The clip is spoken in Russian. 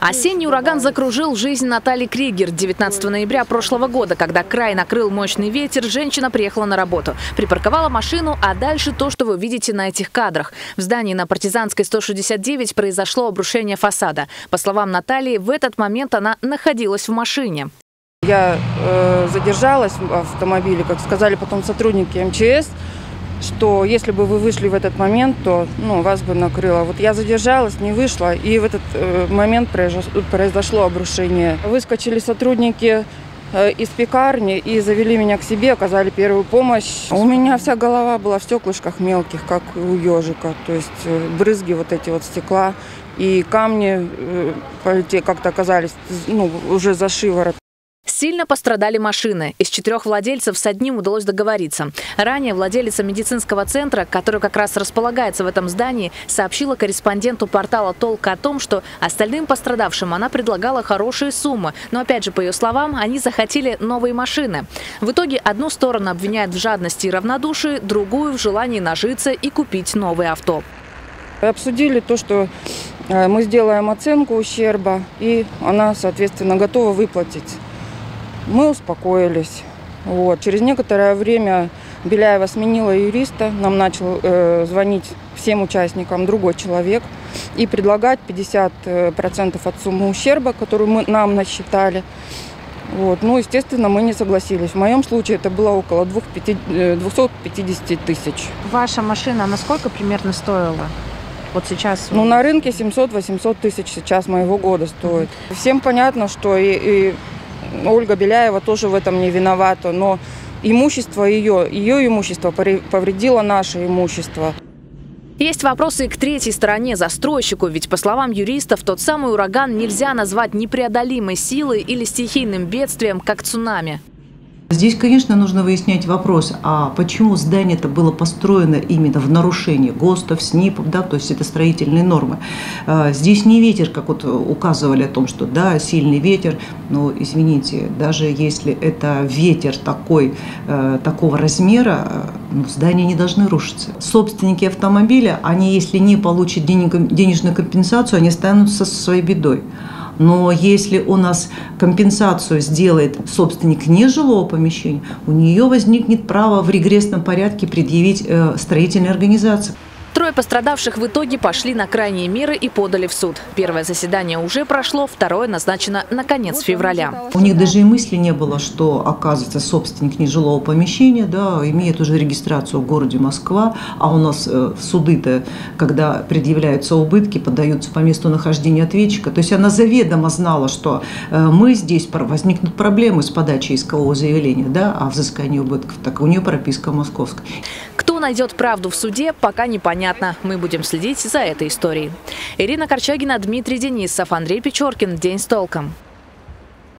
Осенний ураган закружил жизнь Натальи Кригер. 19 ноября прошлого года, когда край накрыл мощный ветер, женщина приехала на работу. Припарковала машину, а дальше то, что вы видите на этих кадрах. В здании на Партизанской 169 произошло обрушение фасада. По словам Натальи, в этот момент она находилась в машине. Я э, задержалась в автомобиле, как сказали потом сотрудники МЧС, что если бы вы вышли в этот момент, то ну, вас бы накрыло. Вот я задержалась, не вышла, и в этот э, момент произошло обрушение. Выскочили сотрудники э, из пекарни и завели меня к себе, оказали первую помощь. У меня вся голова была в стеклышках мелких, как у ежика, то есть э, брызги вот эти вот стекла и камни как-то оказались ну, уже за шиворот. Сильно пострадали машины. Из четырех владельцев с одним удалось договориться. Ранее владелица медицинского центра, который как раз располагается в этом здании, сообщила корреспонденту портала «Толк» о том, что остальным пострадавшим она предлагала хорошие суммы. Но опять же, по ее словам, они захотели новые машины. В итоге одну сторону обвиняют в жадности и равнодушии, другую в желании нажиться и купить новое авто. Обсудили то, что э, мы сделаем оценку ущерба, и она, соответственно, готова выплатить. Мы успокоились. Вот. Через некоторое время Беляева сменила юриста, нам начал э, звонить всем участникам другой человек и предлагать 50% э, от суммы ущерба, которую мы, нам насчитали. Вот. Ну, естественно, мы не согласились. В моем случае это было около 250 э, тысяч. Ваша машина насколько примерно стоила? Вот сейчас? Ну, на рынке 700-800 тысяч сейчас моего года стоит. Всем понятно, что и, и Ольга Беляева тоже в этом не виновата, но имущество ее, ее имущество повредило наше имущество. Есть вопросы и к третьей стороне, застройщику, ведь, по словам юристов, тот самый ураган нельзя назвать непреодолимой силой или стихийным бедствием, как цунами. Здесь, конечно, нужно выяснять вопрос, а почему здание-то было построено именно в нарушении ГОСТов, СНИПов, да, то есть это строительные нормы. А, здесь не ветер, как вот указывали о том, что да, сильный ветер, но извините, даже если это ветер такой, э, такого размера, ну, здания не должны рушиться. Собственники автомобиля, они если не получат денежную компенсацию, они останутся со своей бедой. Но если у нас компенсацию сделает собственник нежилого помещения, у нее возникнет право в регрессном порядке предъявить э, строительной организации. Трое пострадавших в итоге пошли на крайние меры и подали в суд. Первое заседание уже прошло, второе назначено на конец февраля. У них даже и мысли не было, что, оказывается, собственник нежилого помещения да, имеет уже регистрацию в городе Москва, а у нас э, суды-то, когда предъявляются убытки, подаются по месту нахождения ответчика. То есть она заведомо знала, что э, мы здесь возникнут проблемы с подачей искового заявления, да, а взыскание убытков, так у нее прописка московская. Кто найдет правду в суде, пока непонятно. Мы будем следить за этой историей. Ирина Корчагина, Дмитрий Денисов, Андрей Печоркин. День с толком.